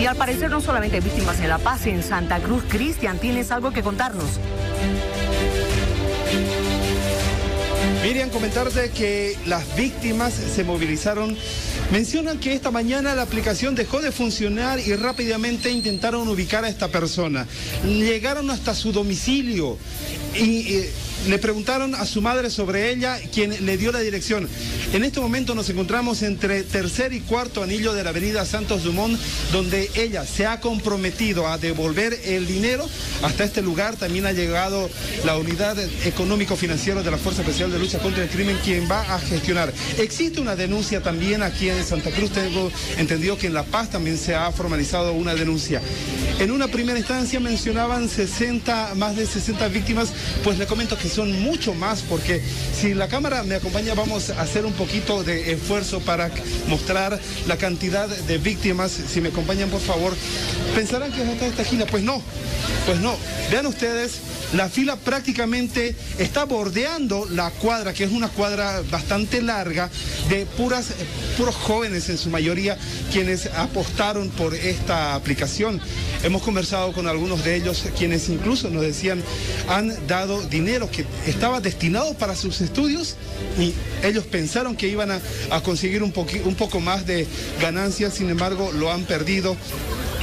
Y al parecer no solamente hay víctimas en La Paz, en Santa Cruz. Cristian, ¿tienes algo que contarnos? Miriam, comentarte que las víctimas se movilizaron. Mencionan que esta mañana la aplicación dejó de funcionar y rápidamente intentaron ubicar a esta persona. Llegaron hasta su domicilio y eh, le preguntaron a su madre sobre ella, quien le dio la dirección. En este momento nos encontramos entre tercer y cuarto anillo de la avenida Santos Dumont, donde ella se ha comprometido a devolver el dinero. Hasta este lugar también ha llegado la unidad económico-financiera de la Fuerza Especial de Lucha contra el Crimen, quien va a gestionar. Existe una denuncia también aquí en Santa Cruz, tengo entendido que en La Paz también se ha formalizado una denuncia. En una primera instancia mencionaban 60, más de 60 víctimas, pues le comento que son mucho más, porque si la cámara me acompaña vamos a hacer un poquito de esfuerzo para mostrar la cantidad de víctimas. Si me acompañan, por favor, pensarán que es hasta esta esquina. Pues no, pues no. Vean ustedes la fila prácticamente está bordeando la cuadra, que es una cuadra bastante larga, de puras, puros jóvenes en su mayoría quienes apostaron por esta aplicación. Hemos conversado con algunos de ellos, quienes incluso nos decían han dado dinero que estaba destinado para sus estudios y ellos pensaron que iban a, conseguir un, un poco más de ganancias, sin embargo lo han perdido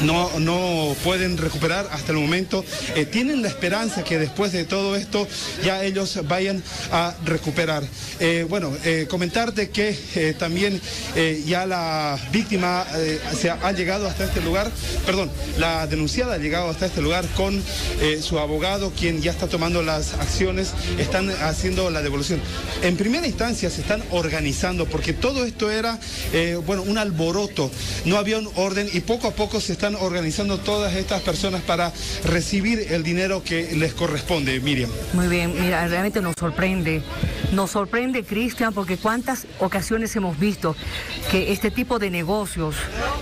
no, no pueden recuperar hasta el momento. Eh, tienen la esperanza que después de todo esto ya ellos vayan a recuperar. Eh, bueno, eh, comentarte que también ya la víctima se ha, llegado hasta este lugar, perdón, la denunciada ha llegado hasta este lugar con su abogado, quien ya está tomando las acciones, están haciendo la devolución. En primera instancia se están organizando porque todo esto era, bueno, un alboroto, no había un orden y poco a poco se organizando todas estas personas para recibir el dinero que les corresponde, Miriam. Muy bien, mira, realmente nos sorprende. Nos sorprende, Cristian, porque cuántas ocasiones hemos visto que este tipo de negocios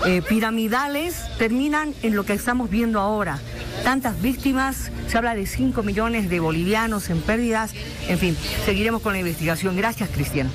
eh, piramidales terminan en lo que estamos viendo ahora. Tantas víctimas, se habla de 5 millones de bolivianos en pérdidas, en fin, seguiremos con la investigación. Gracias, Cristian.